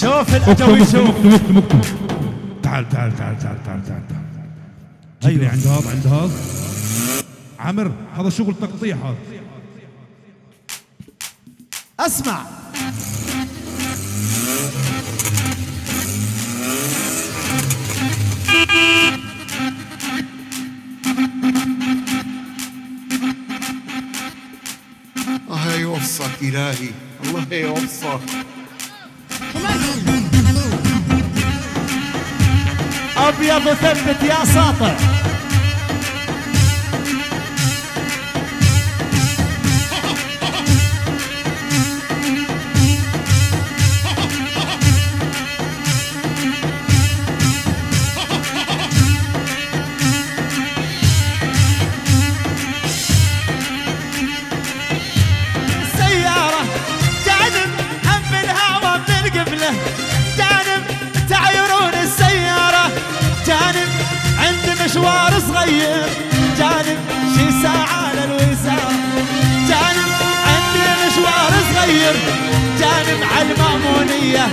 شوف اكتب شوف اكتب اكتب تعال تعال تعال تعال تعال تعال تعال. عند هذا عند هذا عمر هذا شغل تقطيع هذا. أسمع. الله يوفقك إلهي. الله يوفقك. ابيض ثبت يا ساطع صغير جانب شي ساعة للوسام جانب عندي مشوار صغير. جانب على المأمونية.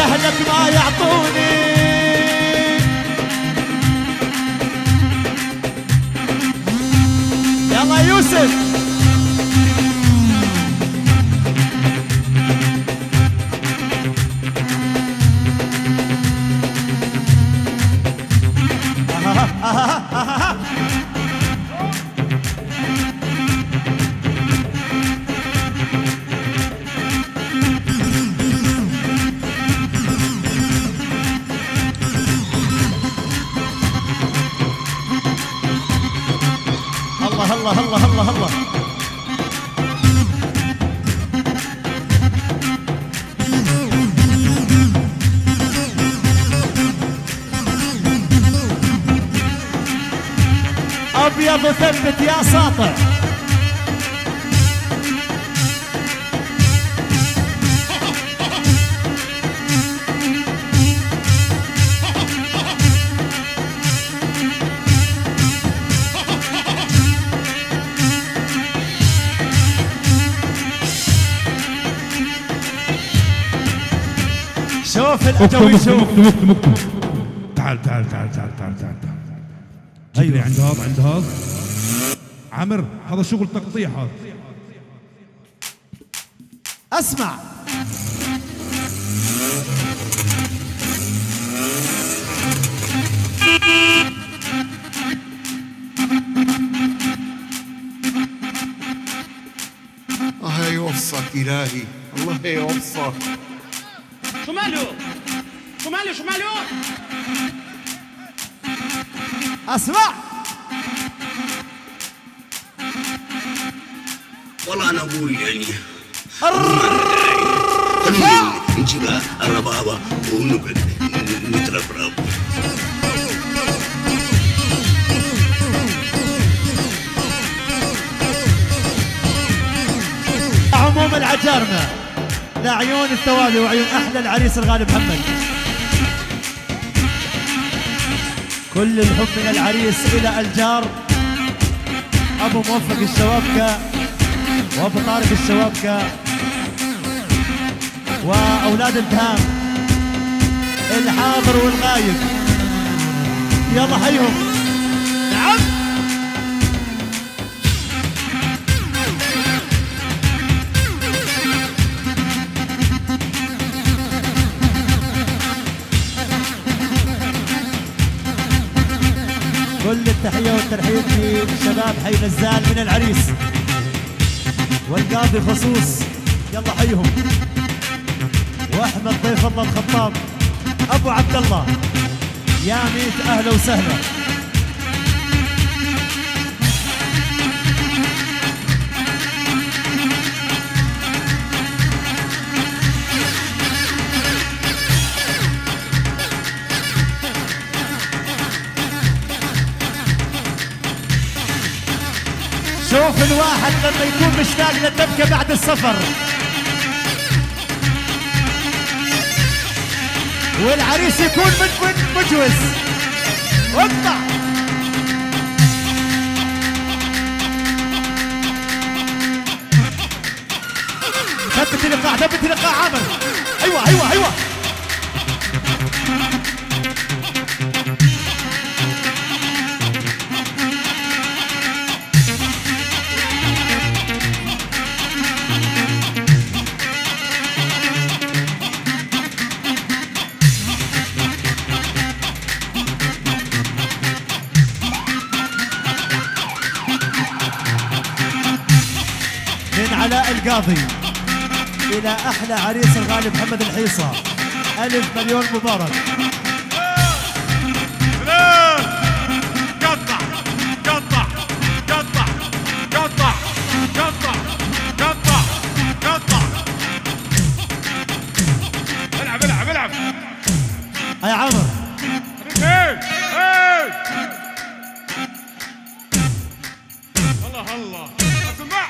اهلك ما يعطوني. يلا يوسف. الله الله الله. أبيض ثبت يا ساطع تعال تعال تعال تعال تعال تعال تعال. لي أيوة. عند هذا عند هذا. عمر هذا شغل تقطيع هذا. أسمع. الله يوفقك إلهي. الله يوفقك. شو ماله؟ شو ماله شو ماله؟ أسمع والله أنا أقول يعني نجيب الربابه ونقعد نتربرب عموم العجارمة لعيون الثوابي وعيون أحلى العريس الغالي محمد كل الحب من العريس إلى الجار. أبو موفق الشوابكة وأبو طارق الشوابكة وأولاد الدهام الحاضر والغايب. يلا حيهم. كل التحية والترحيب لشباب حي نزال من العريس. والقاضي خصوص. يلا حيهم. وأحمد ضيف الله الخطاب أبو عبد الله. يا ميت أهلا وسهلا. شوف الواحد لما يكون مشتاق للدبكة بعد السفر. والعريس يكون مجوز. اطلع ثبت الايقاع ثبت الايقاع عامر. أيوه أيوه أيوه. علاء القاضي إلى أحلى عريس الغالي محمد الحيصة. ألف مليون مبارك. قطع قطع قطع قطع قطع قطع قطع العب العب العب يا عمر؟ إيه الله. الله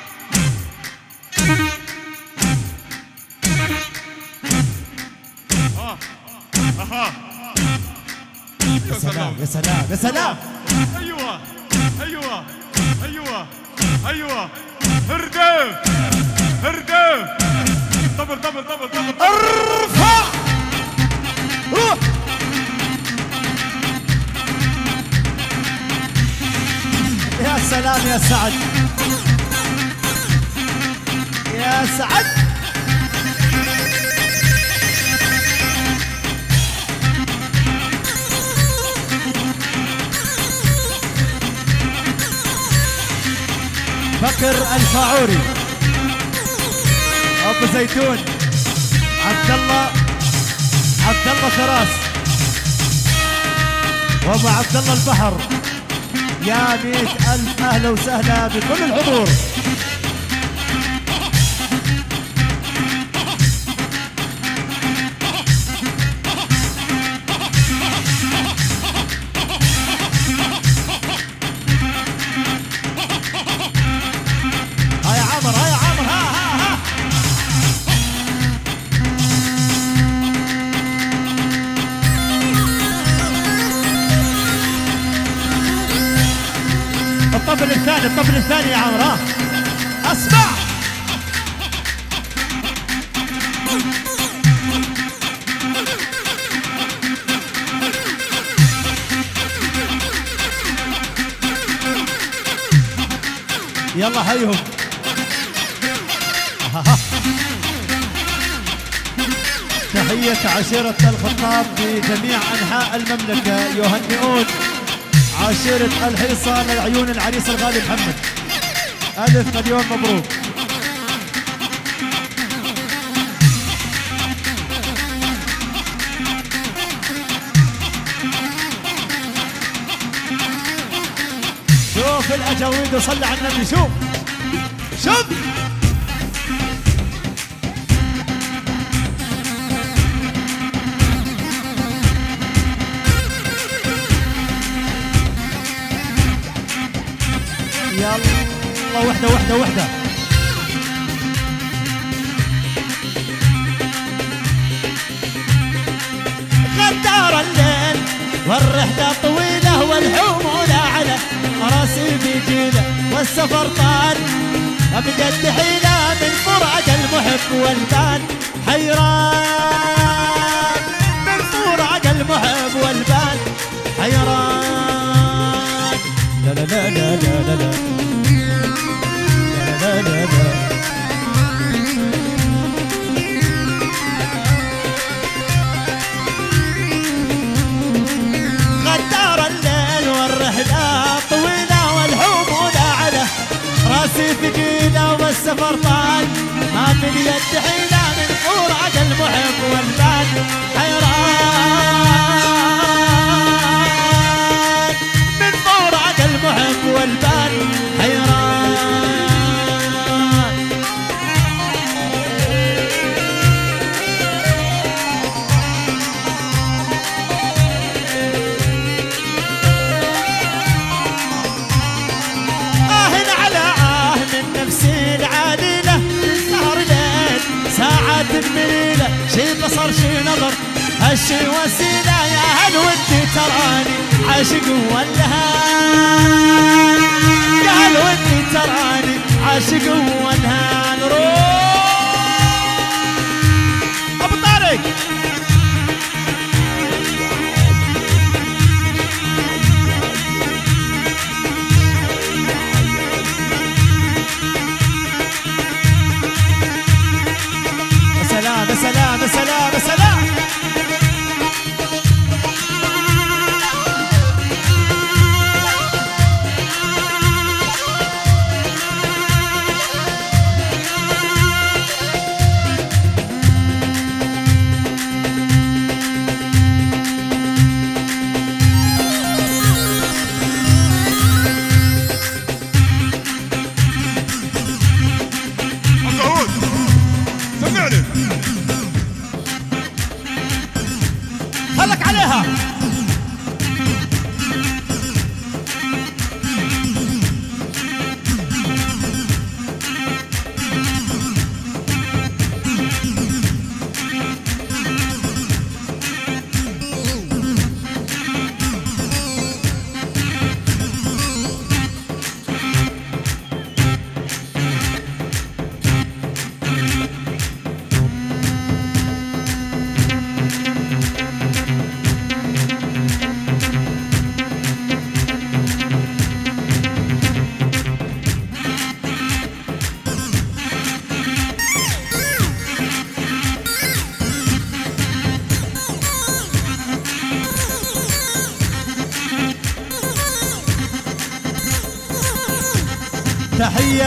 أها. يا سلام يا سلام يا سلام. أيوه أيوه أيوه أيوه. هردة هردة دبل دبل دبل دبل أرفع. روح يا سلام يا سعد. يا سعد. بكر الفاعوري أبو زيتون عبد الله عبد الله فراس وأبو عبد الله البحر. يا ميت ألف أهلا وسهلا بكل الحضور. الطبل الثاني يا عمر ها أسمع. يلا حيهم تحية عشيرة الخطاب في جميع أنحاء المملكة. يهنئون. عشيرة الحيصة للعيون العريس الغالي محمد. ألف مليون مبروك. شوف الأجاويد وصلي على النبي شوف. وحدة وحدة غدار الليل والرحلة طويلة والحمولة على راسي بجيلة والسفر طال. أبقت حيلة من فراق المحب والبال. حيران من فراق المحب والبال. حيران. لا لا لا لا لا لا لا. ثقيلة والسفر طال. ما في اليد حيلة من حور المحب والبال. حيران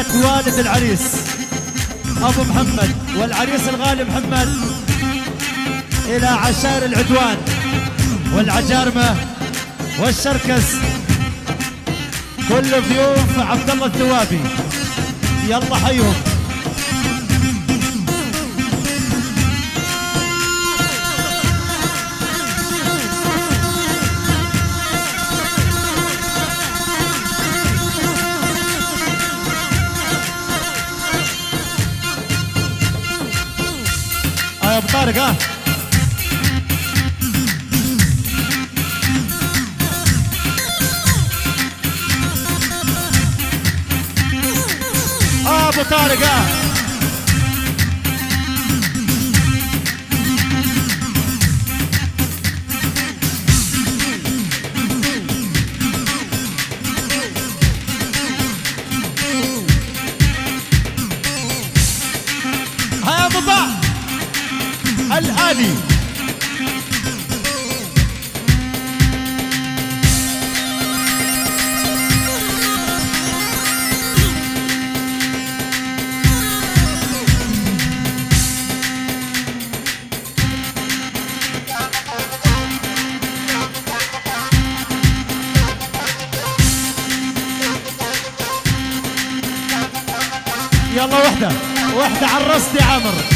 تحية والد العريس أبو محمد والعريس الغالي محمد إلى عشائر العدوان والعجارمة والشركس. كل ضيوف عبد الله الثوابي يلا حيهم. carregar. Ah, vou. العالي يلا وحدة وحدة عرستي يا عمرو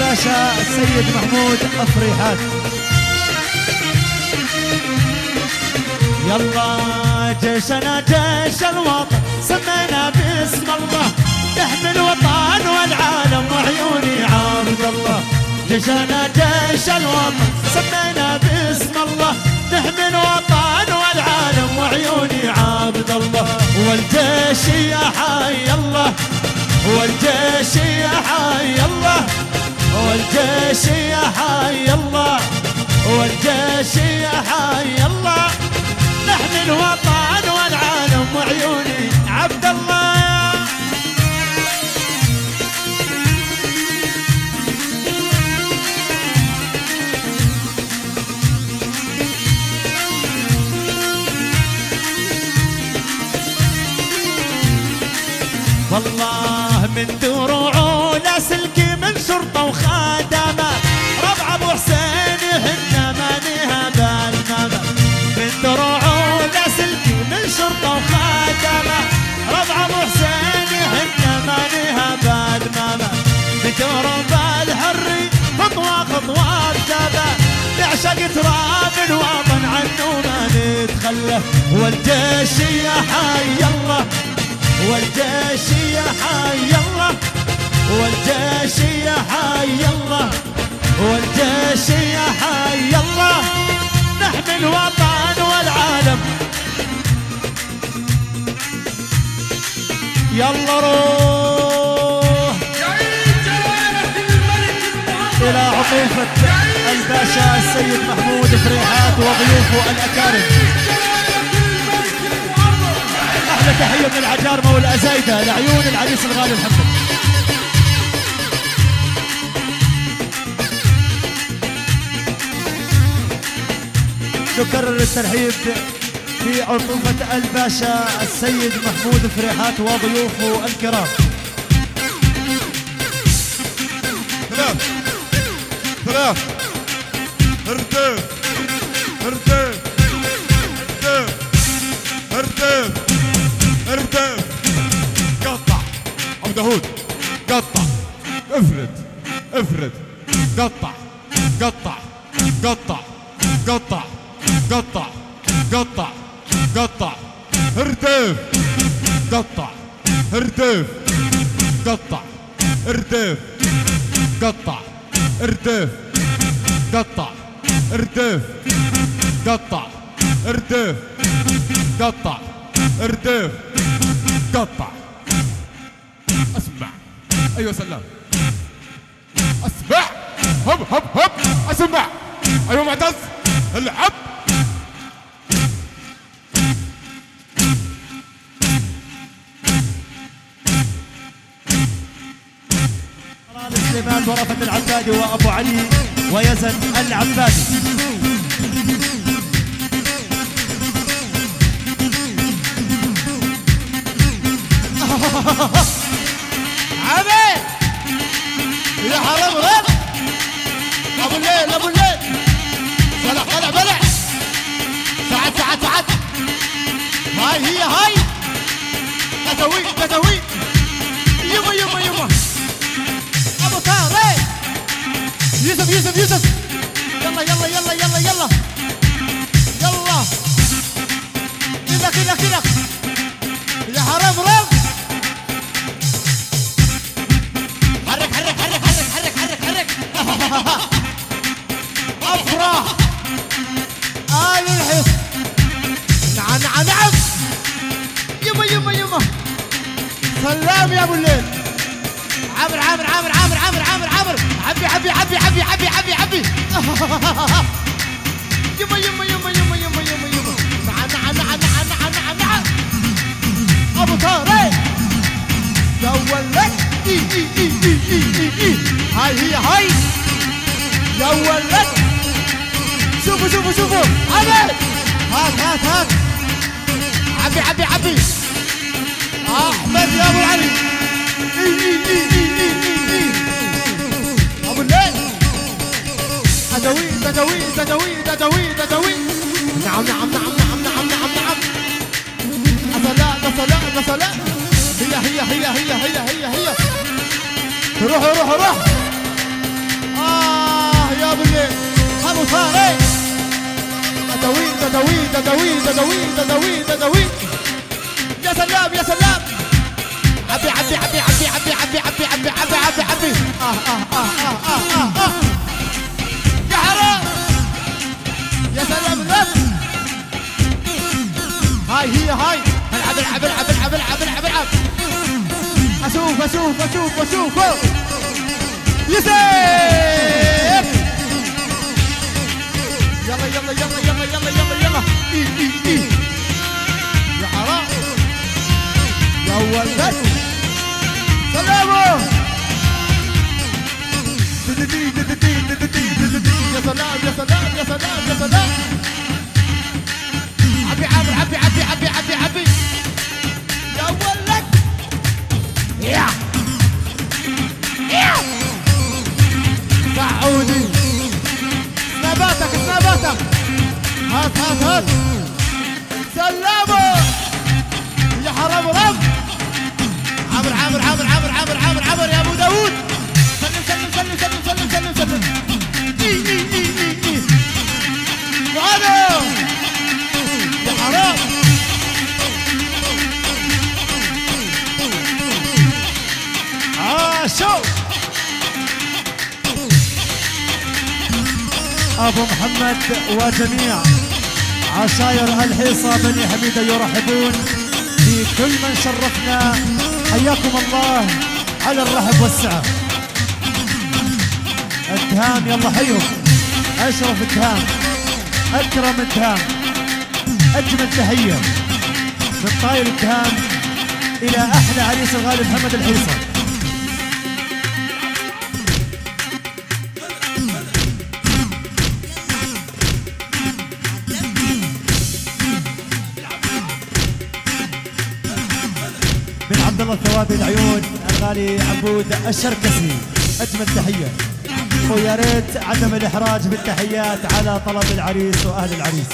الباشا السيد محمود أفريحات يلا جيشنا جيش الوطن سمينا باسم الله. نحمي الوطن والعالم وعيوني عبد الله. جيشنا جيش الوطن سمينا باسم الله. نحمي الوطن والعالم وعيوني عبد الله. والجيش يا حي الله. والجيش يا حي الله. والجيش يا حي الله والجيش يا حي الله. نحن الوطن والعالم وعيوني عبد الله. والله من دروع ناس الكل شرطة وخادمة ربع أبو حسين هن مانيها بالمامة من دروع سلكي من شرطة وخادمة ربع أبو حسين هن مانيها بالمامة بدرب الحري خطوة خطوة ارتبة يعشق تراب الوطن عنه ما نتخلى. والجيش يا حي الله والجيش يا حي الله. والجيش يا حي الله والجيش يا حي الله. نحمي الوطن والعالم. يلا روح. إلى عطوفة الباشا السيد محمود فريحات وضيوفه الأكارم. أحلى تحية من العجارمة والأزايدة لعيون العريس الغالي محمد نكرر الترحيب في عطوفة الباشا السيد محمود فريحات وضيوفه الكرام. ثلاث ثلاث قطع قطع. ارتف قطع. ارتف قطع. ارتف قطع. ارتف قطع. ارتف قطع. ارتف قطع. ارتف قطع. اسمع. أيوه سلام. اسمع. هب هب هب. اسمع. أيوه معتز. العب. ورفة العبادي وأبو علي ويزن العبادي. عبيد يا حرام غير ابو الليل ابو الليل بلع بلع بلع سعد سعد سعد هاي هي هاي. تدوي تدوي يوسف يوسف يوسف. يلا يلا يلا يلا يلا. يما يما يما يما يما يما يما نعا نعا نعا نعا اي اي اي اي اي اي هاي هي هاي يا ولد شوفوا شوفوا شوفوا علي هات هات هات عبي عبي عبي احمد يا ابو علي اي اي اي اي, إي. تدوي تدوي تدوي تدوي تدوي نعم نعم نعم نعم نعم نعم نعم. أسلاء أسلاء أسلاء هي هي هي هي هي هي هي روح روح آه يا ابو الليل أبو طارق تدوي تدوي تدوي تدوي تدوي تدوي يا سلام يا سلام. عبي عبي عبي عبي عبي عبي عبي عبي عبي عبي. عبي آه آه آه. العب العب العب العب العب العب أشوف أشوف أشوف أشوف. يسيف يلا يلا يلا يلا يلا يلا يلا. يا حرام. يا ولد سلامه يا سلام يا سلام يا سلام يا سلام. عبي عامر عبي عبي عبي عبي عبي. i 来 yeah وجميع عشاير الحيصه بني حميده يرحبون. بكل من شرفنا. حياكم الله على الرحب والسعة. التهام يلا حيهم أشرف التهام أكرم التهام أجمل تحيه من طاير التهام إلى أحلى عريس الغالي محمد الحيصه الله الثوابي العيون. الغالي عبود الشركسي أجمل تحية. ويا ريت عدم الإحراج بالتحيات على طلب العريس وأهل العريس.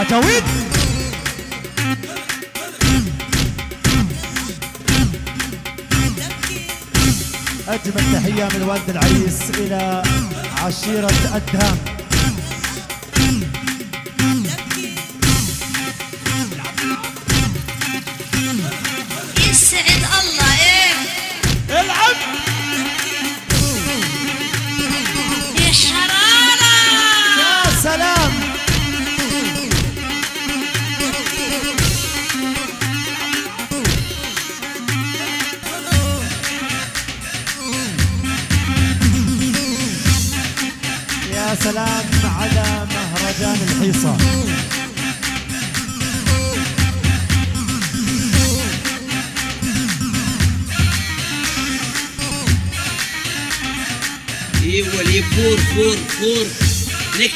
أجاويد! أجمل تحية من والد العريس إلى عشيرة الدهام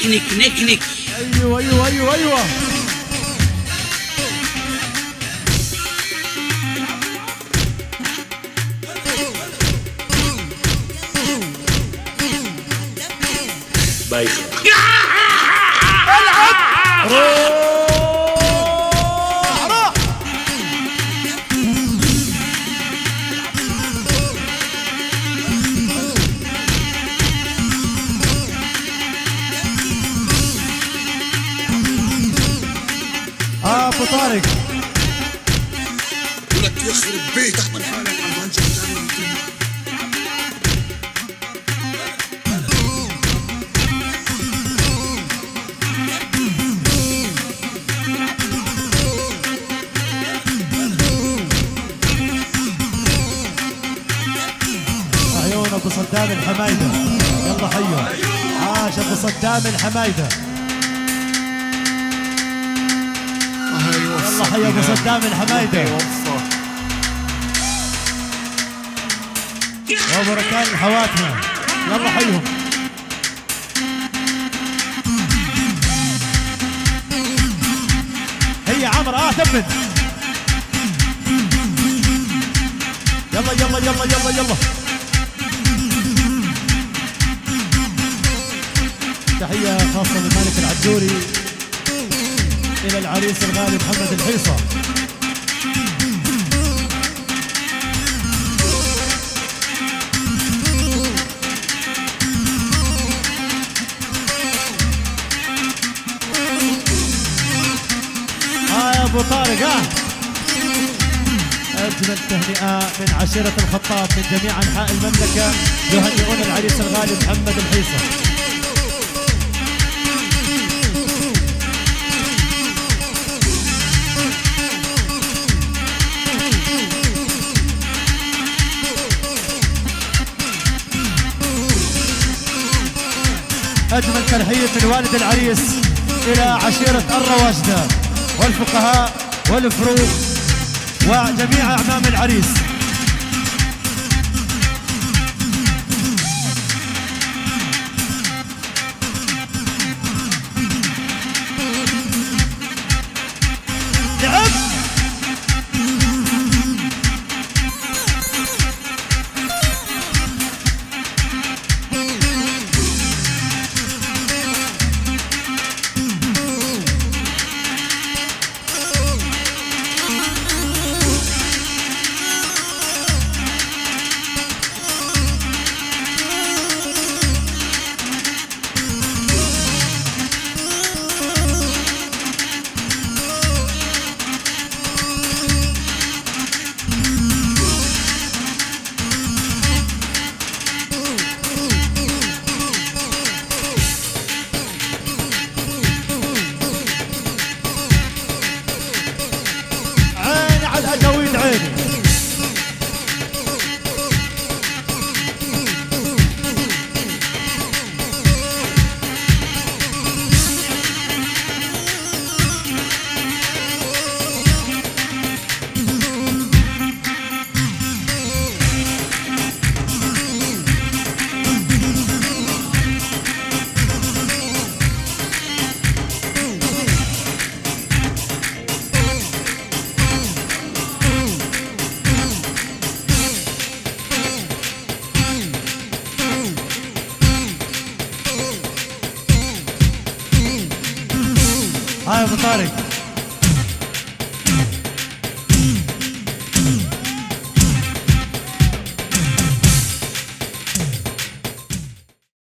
نكنك نكنك. أيوة أيوة أيوة أيوة. بايخ أبو صدام الحمايدة. يلا حيو. عاش أبو صدام الحمايدة. يلا حي أبو صدام الحمايدة. وابو ركان الحواتمه يلا حيهم هي عمر آه ثبت. يلا يلا يلا يلا يلا. تحية خاصة لمالك العجوري إلى العريس الغالي محمد الحيصة. أبو طارق ها؟ أجمل تهنئة من عشيرة الخطاب من جميع أنحاء المملكة يهنئون العريس الغالي محمد الحيصة. أجمل ترحيب من والد العريس إلى عشيرة الرواشدة والفقهاء والفروق وجميع أعمام العريس.